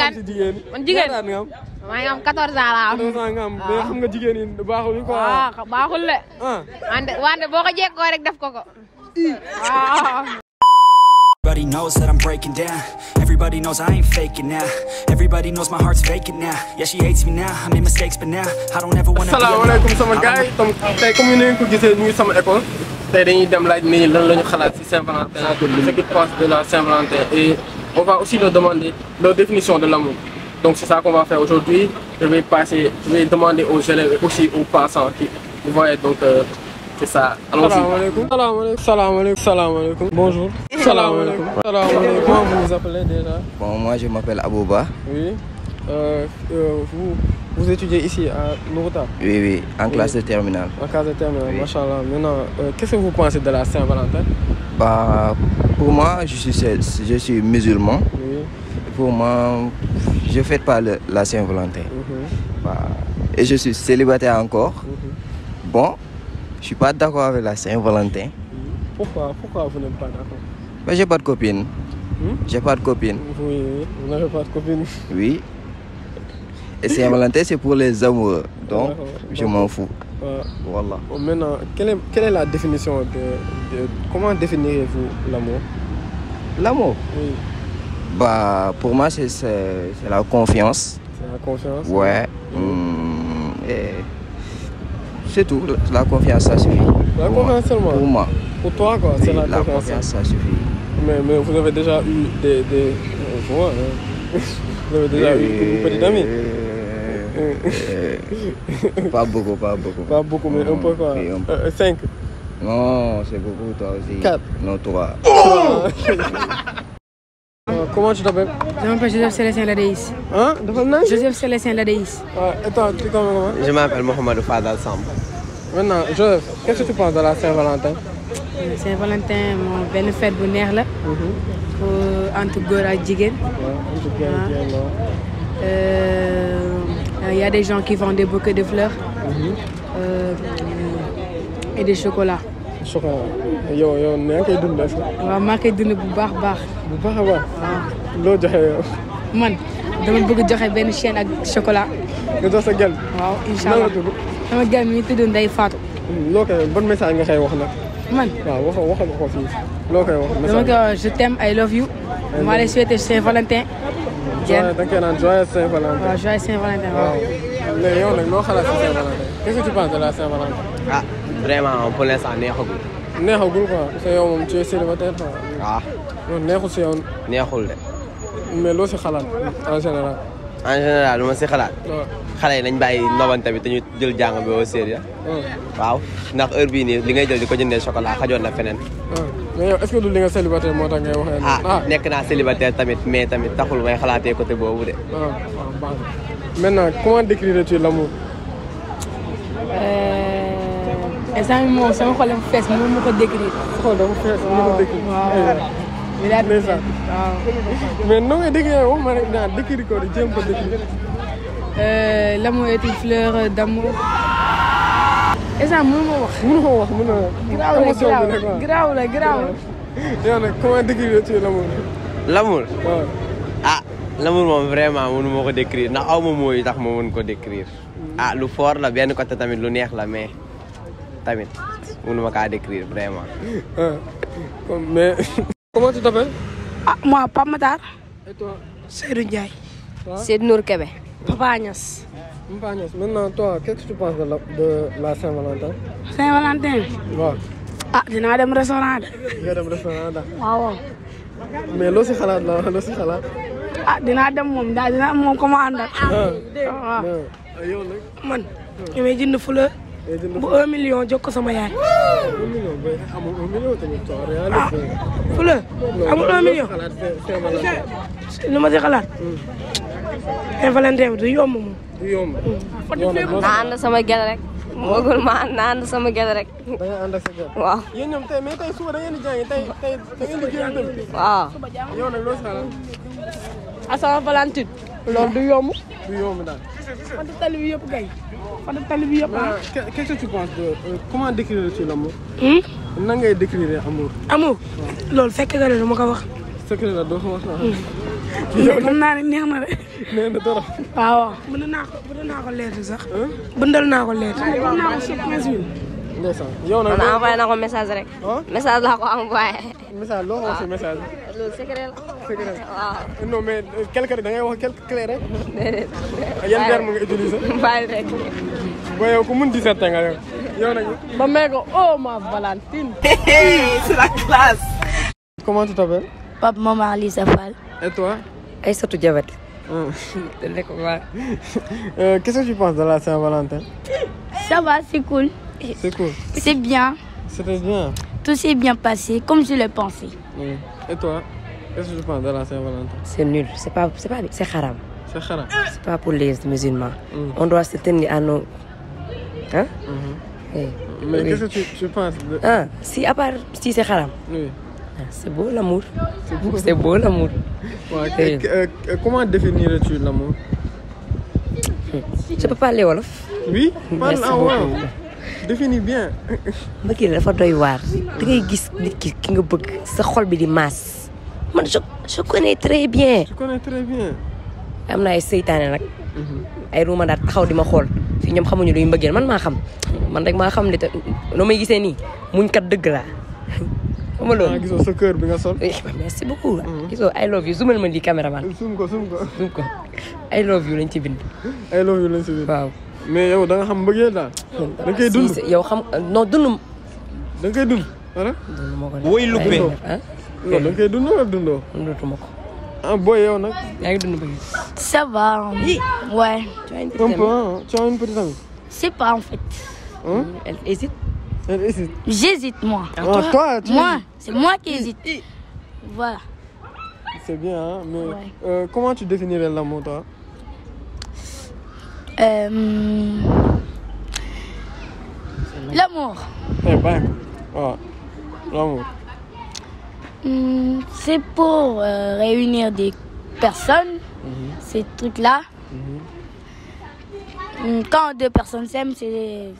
kan man jigéen ñaata at nga am. maa ngi am 14 ans laa am. 14 ans nga am. Mais xam nga jigéen ñi baaxul quoi. waaw baaxul le ah. wante wante boo ko jekkoo rek def ko ko. waaw. Everybody knows that I'm breaking down. Everybody knows I ain't faking now. Everybody knows my heart's vacant now. Yeah, she hates me now, I made mistakes but now I don't ever wanna salaamaaleykum sama gars yi. Tam tey comme ni ngeen ko gisee ñu ngi sama école. Tey dañuy dem laaj ñi lan la ñu xalaat ci Saint-Valentin. Ce qu'ils pensent de la Saint-Valentin. Et on va aussi leur demander leur définition de l'amour. Donc c'est ça qu'on va faire aujourd'hui. Je vais passer je vais demander aux élèves et aussi aux passants qui vont être donc euh, c'est ça. Allons-y. Salaamaaleykum salaamaaleykum salaamaaleykum salaamaaleykum bonjour. Salaamaaleykum salaamaaleykum comment vous vous appelez déjà? Bon, moi je m'appelle Abouba. oui. Euh, euh, vous? Vous étudiez ici à Nourouta Oui, oui, en classe de terminale. En cas de terme, Oui. machallah. Maintenant, euh, qu'est-ce que vous pensez de la Saint-Valentin? Bah, pour moi, je suis, je suis musulman. Oui. Pour moi, je ne fête pas le- la Saint-Valentin. mhm, Bah, et je suis célibataire encore. mhm. Bon, je suis pas d'accord avec la Saint-Valentin. Pourquoi Pourquoi vous n'êtes pas d'accord? Mais j'ai pas de copine. Hmm? J'ai pas de copine. Oui, oui, vous n'avez pas de copine. Oui. Et Saint-Valentin, c'est pour les amoureux. Donc, je m'en fous. Voilà. maintenant, quelle est, quelle est la définition de, de- Comment définirez-vous l'amour? L'amour? Oui, Bah, pour moi, c'est la confiance. c'est la confiance. Ouais. et c'est tout. La, confiance, ça suffit. La Pour confiance moi. seulement? Pour moi. Pour toi, quoi, Oui, c'est la, la confiance. confiance, ça suffit. Mais, mais vous avez déjà eu des. des euh, hein. vous avez déjà eu une petite amie pas beaucoup, pas beaucoup. Pas beaucoup, mais un peu quoi. Oui, un peu. Euh, cinq. Non, c'est beaucoup, toi aussi. Quatre. Non, trois. Euh, comment tu t'appelles? Je m'appelle Joseph Célestin Ladéis. Hein? Joseph Célestin Ladéis. Ouais, et toi, tu t'appelles comment? Je m'appelle Mohamed Fadal Samb. Maintenant, Joseph, qu'est-ce que tu penses de la Saint-Valentin? Saint-Valentin moom benn fête bu neex la. pour entre góor ak jigéen. Ah. bien, non Euh, Il y a des gens qui vendent des bouquets de fleurs. euh, et des chocolats. Chocolat. yow yow nee nga koy dund est-ce que waaw maa koy dund bu baax baax. bu baax a baax. loo joxe yow man dama bëgg joxe benn chaîne ak chocolat. nga jox sa gel. waaw incha nan la allah tudd. sama gars mi ngi tudd Ndeye Fatou. loo koy ban message nga koy wax nag? man waaw wax waxal ko fii. loo koy wax dama message. koy wax je t'aime I love you. maa lay souhaiter Saint-Valentin. Joyeux da koy naan joyeux Saint-Valentin. waaw joyeux Saint-Valentin waaw. waaw léegi yow nag loo xalaat si Saint-Valentin. qu'est-ce que tu penses de la Saint-Valentin? Ah, vraiment, pour l'instant, neexagul. neexagul quoi parce que yow moom tu es célibataire quoi. Ah, non neexul si yow neexul de. mais loo si xalaat en général. En général, lu ma si xalaat. waaw xale yi nañ bàyyi nobante bi te ñu jël jàng bi au sérieux. waaw waaw ndax heure bii nii li ngay jël di ko jëndee chocolat xajoon na feneen. Waaw mais yow est-ce que du li nga célibataire moo tax ngay waxee. ah nekk naa célibataire tamit mais tamit taxul may xalaatee côté boobu de. waaw waaw baax na. maintenant comment décrirais-tu l'amour? Instant bi moom sama xol dafa fees mënu ma ko décrire. dafa fees ko waaw ndeysaan. waaw. mais noo ngay décrire wax ma rek daan décrire ko di jéem ko décrire. Euh, l'amour est une fleur d'amour. Instant mënu ma wax. mënu ko wax mënu ko. garaaw la émotion bi rek garaaw waaw. garaaw la yow nag comment décrirais-tu l'amour l'amour waaw. ah l'amour moom vraiment mënu ma ko décrire ndax aw ma mooy tax ma mën ko décrire. ah lu fort la benn côté tamit lu neex la mais tamit mënu ma kaa décrire vraiment. mais comment tu t'appelles ah moi Pape Matar. et toi Seydou Ndiaye. Seydou Nour Kébé. Papa Niass. Mpa Niass maintenant toi qu'est-ce que tu penses de la de la Saint-Valentin Saint-Valentin. waaw. ah dinaa dem restaurant de. nga dem restaurant daal. waaw. mais loo si xalaat la loo si xalaat. ah dinaa dem moom daal dinaa moom àndal. waaw yow nag. man. ñu may jënd fleur. Bu un million jox ko sama yaay. un million ba amul un million tamit toi réaliste. fleur amul un million. lu ma si xalaat. Saint-Valentin bi du yomb moom. du yomb. naa ànd sama gel rek. moogul ma naa ànd sama gel rek. da ngay ànd ak sa gel. waaw yéen ñoom tey mais tey suba da ngeen di jàngi tey tey da ngeen di génn tamit. waaw. yow nag loo si xalaat à Saint-Valentin. Loolu du yomb. du yomb daal. fanta tali bi yëpp kay. fanta tali bi yëpp ah. Qu'est- Qu'est-ce que tu penses de euh, comment décrirais-tu l'amour Hmm? nan ngay décrire amour? Amour? loolu fekk nga ne dama ko wax. secret la doo ko wax na xam naa ne neex na de. na dara. waaw mën naa ko mën naa ko leer sax. bëndal naa ko leer. mën naa ko si 15 minutes. ndeysaan yow nag. man envoyé na ko message rek. message laa ko envoyé. Message loo wax si message bi. loolu secret la. secret. waaw non mais quelque da ngay wax quelque clé rek. déedéet. yan terme nga utiliser. bàyyi rek. booy yow ku mun di seet nga yow. yow nag. ba ko oh ma Valentine. comment tu t'appelles. Pape Maman Lisa Fall. et toi. Aïssatou Diabaté. Ah. Euh, Qu'est-ce que tu penses de la Saint-Valentin. Ça va, c'est cool. c'est cool. C'est bien. c'était bien? Tout s'est bien passé comme je l'ai pensé. Oui. et toi. qu'est-ce que tu penses de la Saint-Valentin? c'est nul c'est pas c'est pas c'est haram. c'est xaram. c'est pas pour les musulmans. Mm. on doit se tenir à nos. hein? Eh, mais oui. qu'est-ce que tu, tu penses de. ah si à part si c'est haram. oui. ah, c'est beau l'amour. c'est beau. c'est beau l'amour. Ouais, Eh. euh, comment définirais-tu l'amour? je peux parler wolof. oui. parle en wolof. Définis bien. mbëggeel dafa doy waar da ngay gis nit ki ki nga bëgg sa xol bi di maas man je je connais très bien. Tu connais très bien. am na ay seytaane nag ay ruuma daal taxaw di ma xool. Fii ñoom xamuñu luy mbëggeel. Man maa xam. Man rek maa xam te noo may gisee nii. Muñ kat dëgg laa xam nga ah loolu gisoo sa cœur bi nga sol. Eh, merci beaucoup. Gisoo I love you. Zoomal ma di caméraman. Sum ko sum ko. zoom ko. I love you lañ ci bind. Ay love you lañ si biir. waaw mais yow da nga xam mbëggeel daal. da nga koy Si, dund. si, yow xam non dund da nga koy dund. voilà. dund moo ko Woy luppe. non da nga koy dund wala dundoo? dundatuma ko ah booy yow nag. yaa ngi dund bëgg Ça va. Ouais. un peu hein. tu as une petite amie? C'est pas en fait. Hein? elle hésite? Elle hésite. J'hésite moi. Ah, toi, tu Moi, c'est moi qui hésite. Voilà. C'est bien, hein, mais Ouais. euh, comment tu définirais l'amour, toi? Euh, L'amour, Eh ben, l'amour. hum, c'est pour euh, réunir des personnes, ces trucs-là. Hum, Quand deux personnes s'aiment, c'est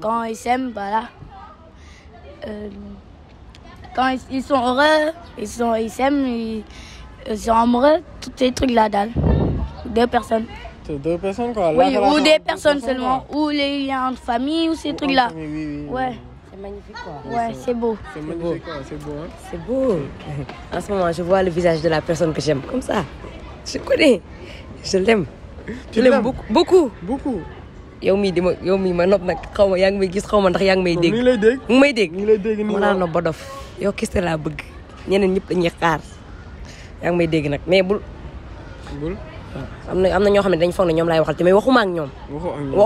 quand ils s'aiment, voilà. Euh, quand ils, ils sont heureux, ils sont, ils s'aiment, ils, ils sont amoureux, tous ces trucs-là, dalle. Deux personnes. C'est deux personnes, quoi. Oui, ou des personnes seulement, quoi. ou les liens entre famille, ou ces trucs-là. Oui, oui. Ouais, c'est magnifique quoi ouais, c'est beau. C'est magnifique, quoi. C'est beau, hein. C'est beau. En ce moment, je vois le visage de la personne que j'aime. Comme ça. Je connais. Je l'aime. Tu Je l'aime l'aimes? beaucoup. Beaucoup. Beaucoup. yow mii di ma yow mii ma nopp nag xaw ma yaa ngi may gis xaw ma ndax yaa ngi may dégg. mi ngi lay dégg? mu ngi may dégg. mi ngi lay dégg nii ma nopp ba dof. yow kese laa bëgg. ñeneen ñëpp dañuy xaar. yaa ngi may dégg nag mais bul. Bul. Am na am na ñoo xam ne dañ foog ne ñoom laay waxal te mais waxuma ak ñoom.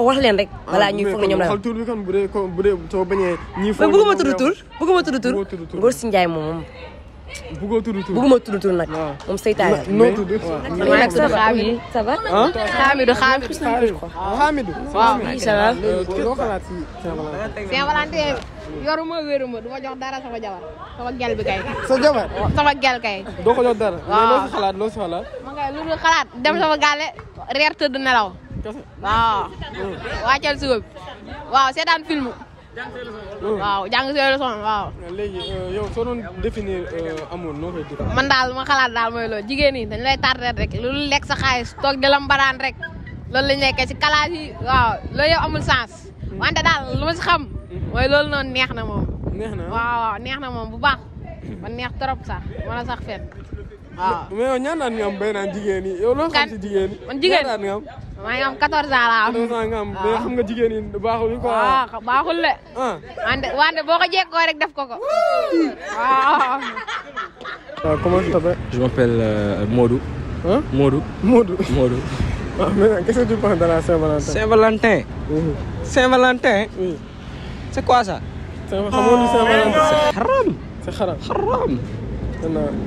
wax leen rek. balaa Ah, ñuy foog ne ñoom laay waxal tur bi kon bu dee bu dee soo bañee. ñii foog bëgguma tudd tur bëgguma tudd tur. Ngor si Njaay moom Bëggoo tudd tur. bëgguma tudd tur nag. moom seytaane la. noo tudd. nag ça va ça va. ah. Hamidou Hamidou. Hamidou. waaw ça va. Euh, loo xalaat si Saint-Valentin. Yoruma wéruma du ma jox dara sama jabar sama gel bi kay sa jabar. sama gel kay doo ko jox dara. Waaw. loo si xalaat loo si xalaat. ma ngay lu dul xalaat dem sama gàlle reer tëdd nelaw waaw wàccal suba bi waaw seetaan film waaw jàng see leçon waaw. Léegi euh, yow soo doon définir euh, noo koy définir. man daal ma xalaat daal mooy loolu. Jigéen ñi dañ lay tardé rek lu lekk sa xaalis toog di la mbaraan rek. Loolu lañ nekkee ci kalaas yi waaw. Loolu yow amul sens. Wante daal lu ma si xam mooy loolu noonu neex na moom. Neex na ah. waaw neex na moom bu baax. Man neex trop sax mën a sax fen waaw mais yow ñaan naan nga am bay naan jigéen yi yow loo xam si jigéen yi. Man jigéen? ñaan nga am. Maa ngi am 14 ans laa am deux ans nga am mais xam nga jigéen yi baaxul quoi. waaw baaxul le ah. wante wante boo ko jekkoo rek def ko ko waaw comment tu t'appelles. Je m'appelle euh, Modou. Hein? Modou. Modou. Modou. Ah, mais qu'est-ce que tu penses de la Saint-Valentin. Saint-Valentin. Saint-Valentin. C'est quoi ça xamoo ni Saint-Valentin. Haram. c'est xaram. Haram.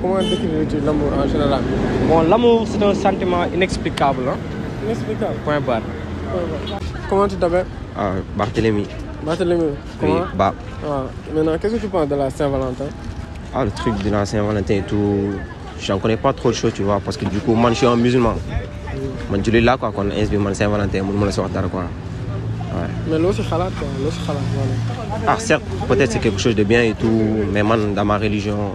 Comment décrirais-tu l'amour en général. Bon, l'amour, c'est un sentiment inexplicable. Hein? Inexplicable. Point barre. Comment tu t'appelles? Ah, Barthélémy. Barthélémy. Oui, Comment? bah. Ah, maintenant, qu'est-ce que tu penses de la Saint-Valentin? Ah, le truc de la Saint-Valentin et tout, j'en connais pas trop de choses, tu vois, parce que du coup, moi, je suis un musulman. Man, tu là, quoi, quand on man Saint-Valentin, moi, je suis quoi. Ouais. mais loo si xalaat quoi loo si xalaat voilà. Ah, certes, peut-être c'est quelque chose de bien et tout, mais man, dans ma religion,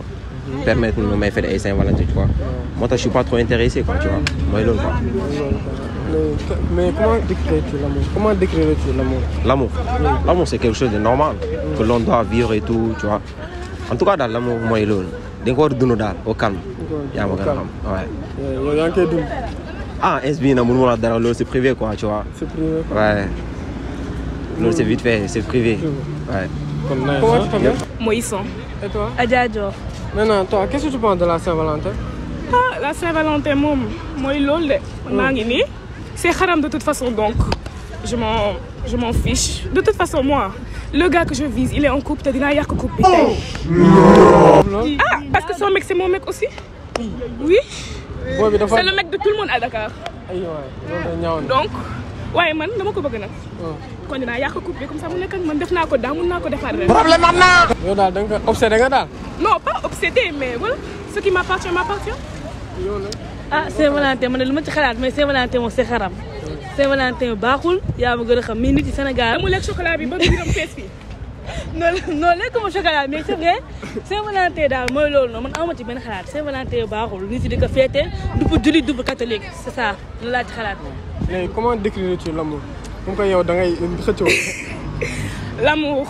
permettre ma may fête ay Saint-Valentin tu vois moo tax je suis pas trop intéressé quoi tu vois mooy loolu quoi. Mais comment décrirais-tu l'amour? Comment décrirais-tu l'amour? L'amour. L'amour, c'est quelque chose de normal que l'on doit vivre et tout, tu vois. En tout cas, daal l'amour mooy loolu. da nga ko war a dund daal au calme. yaa ma gën a xam ouais. yow yaa ngi koy dund. ah ins bii nag mënu ma la dara loolu c'est privé quoi tu vois. C'est privé. ouais. loolu c'est vite fait c'est privé. ouais. Comment tu t'appelles? Moïson. Et toi? Adja Dior. Maintenant, toi, qu'est-ce que tu penses de la Saint-Valentin? Ah la Saint-Valentin moom mooy loolu de. maa ngi nii c'est xaram de toute façon donc je m'en je m'en fiche de toute façon moi le gars que je vise il est en couple te dinaa yàq couple bi tey. ah parce que son mec c'est mon mec aussi? oui. Booy bi dafa c'est le mec de tout le monde à Dakar. donc waaye man dama ko bëgg nag. kon dinaa yàq couple bi comme ça mu nekk ak man def naa ko daa mun naa ko defaat ren. problème am naa. yow daal da nga ko obsédé nga daal. non pas obsédé mais voilà ce qui m'appartient m'appartient. ah Saint-Valentin man de lu ma ci xalaat mais Saint-Valentin moom c'est xaram Saint-Valentin baaxul yaa ma gën a xam mii nit ci Sénégal. mu lekk chocolat bi ba biiram fees fii. non non lekkuma chocolat mais c'est vrai Saint-Valentin daal mooy loolu noonu man awma ci benn xalaat Saint-Valentin baaxul nit yi di ko féete du jullit du catholique c'est ça loolu laa ci xalaat. Léegi comment décrirais-tu l'amour? Comme que yow da ngay xëccoo. L'amour,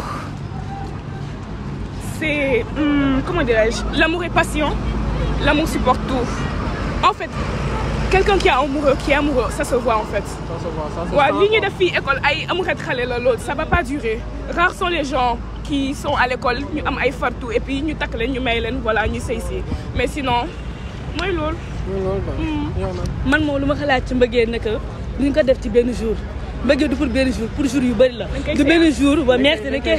c'est. hum, comment dirais-je? L'amour est passion. L'amour supporte tout. En fait, quelqu'un qui est amoureux, qui est amoureux, ça se voit en fait. Ça se voit, ça se Ouais, sent, ligne quoi. de filles, école, ay amoureux xale la loolu, ça va pas durer. Rares sont les gens qui sont à l'école, ñu am ay fartu et puis ñu takk leen, ñu may leen, voilà, ñu sëy si. Mais sinon, mooy loolu. mooy loolu yow nag? man moom lu ma xalaat ci mbëggeel ne que duñ ko def ci benn jour du pour benn jour pour jour yu bëri la. koy du benn seet. jour merci dañ koy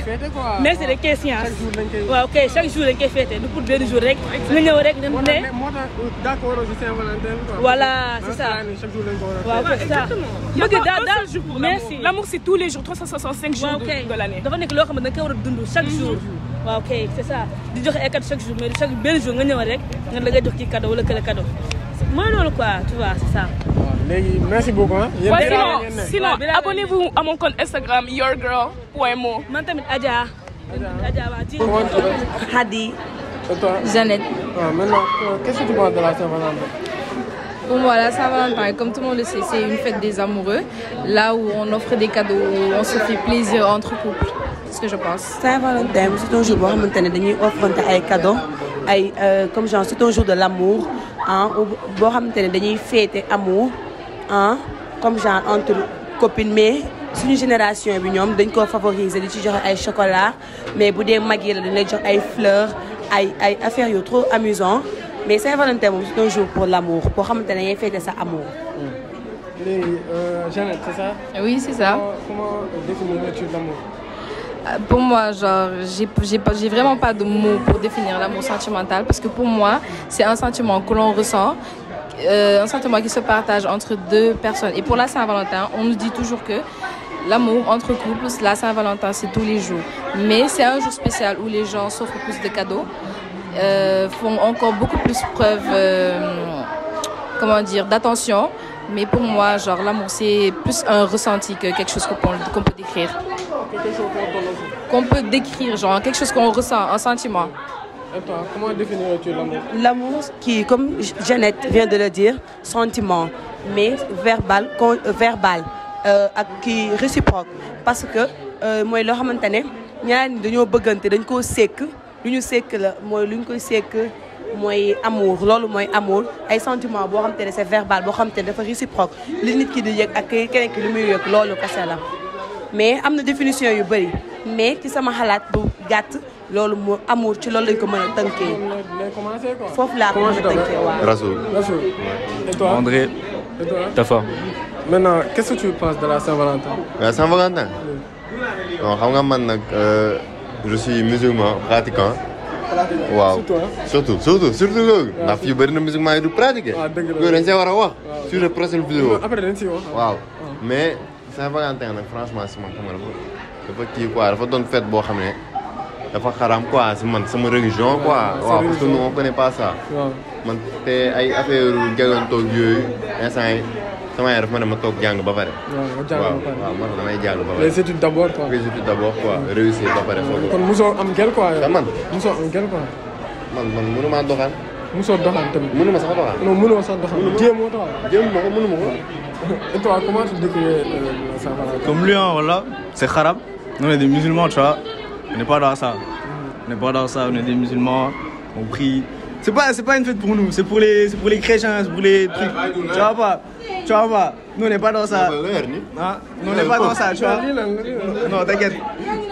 merci dañ koy science. Chaque jour dañ koy- waaw kay chaque jour dañ koy fêter du pour benn jour rek. nga ñëw rek ne quoi. Voilà, c'est ça. waaw c'est ça. Exactement. Il y a bëgg pas daal un daal seul jour pour merci. l'amour. C'est tous les jours, 365 jours de, l'année. dafa nekk loo xam ne da nga koy war a dund chaque jour. waaw kay c'est ça di joxe ay cadeau chaque jour mais chaque benn jour nga ñëw rek nga da ngay jox kii cadeau wala kële cadeau mooy loolu quoi tu vois c'est ça. Waaw léegi merci beaucoup ah. yéen sinon, abonnez-vous à mon compte Instagram, yourgirl.mo. man tamit Adja. Hadi. Jeannette. Ah, maintenant, euh, qu'est-ce que tu penses de la Saint-Valentin Pour moi, la Saint-Valentin, comme tout le monde le sait, c'est une fête des amoureux. Là où on offre des cadeaux, où on se fait plaisir entre couples. C'est ce que je pense. Saint-Valentin c'est un jour ne dañuy offrante ay cadeaux euh, comme genre c'est un jour de l'amour ah boo xamante ne dañuy fêter amour ah comme genre entre copines mais suñu génération bi ñoom dañ ko favoriser di ci joxe ay chocolat mais bu dee mag yi la dañ lay jox ay fleurs ay ay affaires yu trop amusant mais Saint-Valentin moom c'est un jour pour l'amour boo xamante ne dañuy fêter sa amour. Léegi, euh, Jeannette, c'est ça? Oui, c'est ça. Comment, définirais-tu l'amour? Euh, Pour moi, genre, j'ai vraiment pas de mots pour définir l'amour sentimental parce que pour moi, c'est un sentiment que l'on ressent, euh, un sentiment qui se partage entre deux personnes. Et pour la Saint-Valentin, on nous dit toujours que l'amour entre couples, la Saint-Valentin, c'est tous les jours. Mais c'est un jour spécial où les gens s'offrent plus de cadeaux, euh, font encore beaucoup plus preuve, euh, comment dire, d'attention. Mais pour moi, genre, l'amour, c'est plus un ressenti que quelque chose qu'on peut, décrire qu'on peut décrire, genre quelque chose qu'on ressent, un sentiment. Comment définirais-tu l'amour? L'amour qui, comme Jeannette vient de le dire, sentiment, mais verbal, euh, verbal, euh, qui réciproque. Parce que euh, mooy loo xamante ne ñaar ñi dañoo bëggante dañ koo sekk. Ñu amour. Amour. Ay sentiment boo ne c'est verbal boo dafa réciproque. Li nit ki di yëg ak keneen ki muy la. mais définition mais ci sama xalaat bu gàtt loolu moo amour ci loolu lañ ko mën a tënkee. foofu laa ko mën a tënkee waaw. Rasoul. Rasoul. Et toi? André. Et toi? Tafa. Maintenant, qu'est-ce que tu penses de la Saint-Valentin? Waaw Saint-Valentin? bon xam nga man nag euh, je suis musulman pratiquant. waaw Surtout, hein? surtout surtout surtout loolu. ndax fii bëri na musulman yi du pratiquer. waaw dëgg la loolu dañ see war a wax. sur le prochaine vidéo. Après, dañ si wax. waaw mais Saint-Valentin nag franchement si man xam nga dafa kii quoi dafa doon fête boo xam ne dafa xaram quoi si man sama religion quoi. waaw parce que nous on connaît pas ça. man te ay affaire jagantoog yooyu instant yi sama yaay dafa ma ne ma toog jàng ba pare. waaw waaw man damay jàng ba pare. Les études d'abord quoi. les études d'abord quoi réussir ba pare soog kon musoo am gel quoi yow. man musoo am gel quoi. man man mënumaa doxaan. musoo doxaan tamit. mënuma sax doxaan. non mënoo sax doxaan jéemoo doxaan. jéem ma ko mënuma ko. Et toi, comment tu décris euh, Saint-Valentin Comme lui, hein, voilà, c'est Kharab. Nous, on est des musulmans, tu vois. On n'est pas dans ça. On n'est pas dans ça, on est des musulmans. On prie. C'est pas, c'est pas une fête pour nous, c'est pour les, c'est pour les chrétiens, c'est pour les trucs. Tu vois pas Tu vois pas Nous, on n'est pas dans ça. Hein Nous, on n'est pas dans ça, tu vois. Non, t'inquiète.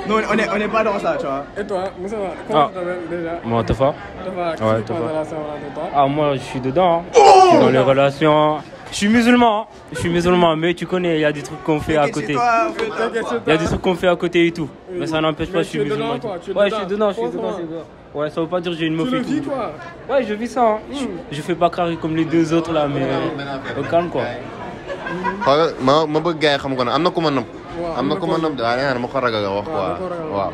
Nous, on est, on n'est pas dans ça, tu vois. Et toi, Moussa, comment Ah. tu t'appelles déjà? Moi, Tafa. Tafa, qu'est-ce que tu penses Tafa. de la Ah, moi, je suis dedans. hein. Je suis dans les relations. Je suis musulman. hein. Je suis musulman, mais tu connais, il y a des trucs qu'on fait à côté. Il y a des trucs qu'on fait à côté et tout. Mais ça n'empêche pas, je suis tu es dedans, musulman. Ouais, je suis dedans, je suis dedans. Ouais, ça veut pas dire que j'ai une meuf Tu le vis, toi Ouais, je vis ça. hein. Je, je fais pas carré comme les deux autres là, mais au calme quoi. xoolal ma ma bëgg gars yi xam ko ne am na ku ma. Waaw, am na ku ma de waaye nee naa dama ko ragal a wax quoi. waaw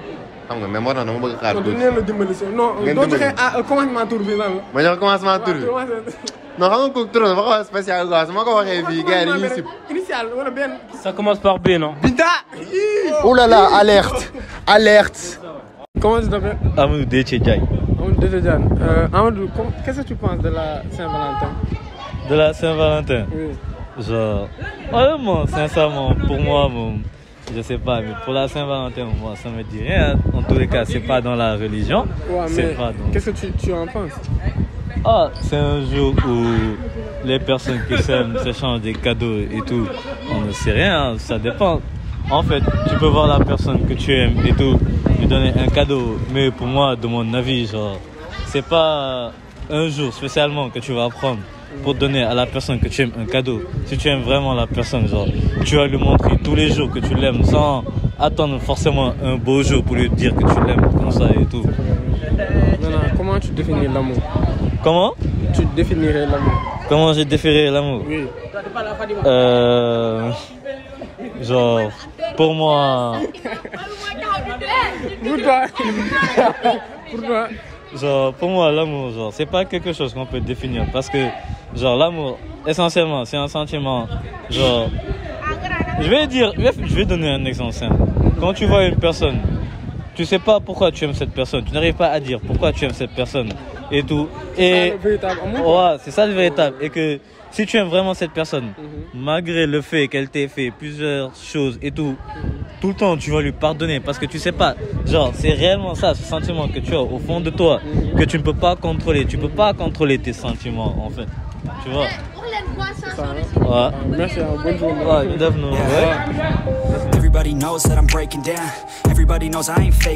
xam nga mais moo tax dama bëgg xaar tuuti. neen la dimbali non Ngeen doo joxe ah commencement tour bi lan la? ma jox commencement tur bi. Non xam nga kooku tur dafa xaw a spécial quoi su ma ko waxee fii gars yi dañuy sib. initial wala benn. Ça commence par B, non? Binta. Oh là là, alerte Alerte Comment tu t'appelles? Amadou Détché Diagne. Amadou Dédédiane. Euh, Amadou, qu'est-ce que tu penses de la Saint-Valentin? De la Saint-Valentin? Oui. Genre, honnêtement, sincèrement, pour moi, bon, je sais pas, mais pour la Saint-Valentin, moi, ça me dit rien. En tous les cas, c'est pas dans la religion. Ouais, c'est mais pas dans... qu'est-ce que tu, tu en penses? Ah, c'est un jour où les personnes qui s'aiment s'échangent des cadeaux et tout. On ne sait rien, hein, ça dépend. En fait, tu peux voir la personne que tu aimes et tout, lui donner un cadeau. Mais pour moi, de mon avis, genre, c'est pas un jour spécialement que tu vas prendre pour donner à la personne que tu aimes un cadeau. Si tu aimes vraiment la personne, genre, tu vas lui montrer tous les jours que tu l'aimes sans attendre forcément un beau jour pour lui dire que tu l'aimes comme ça et tout. Maintenant, comment tu définis l'amour? Comment? Tu définirais l'amour. Comment j'ai déféré l'amour? Oui. Euh, genre, pour moi, Pour toi. Pour toi genre, pour moi, l'amour, genre, c'est pas quelque chose qu'on peut définir parce que, genre, l'amour, essentiellement, c'est un sentiment, genre, je vais dire, je vais donner un exemple simple. Quand tu vois une personne, tu sais pas pourquoi tu aimes cette personne, tu n'arrives pas à dire pourquoi tu aimes cette personne et tout. Et le véritable amour, ouais, c'est ça le véritable. Et que si tu aimes vraiment cette personne, malgré le fait qu'elle t'ait fait plusieurs choses et tout, tout le temps tu vas lui pardonner parce que tu sais pas, genre c'est réellement ça, ce sentiment que tu as au fond de toi que tu ne peux pas contrôler. Tu peux pas contrôler tes sentiments en fait. Tu vois? Ouais. Merci, hein, bonne journée. Ouais, noonu, ouais. Everybody knows that I'm breaking down. Everybody knows I ain't fake.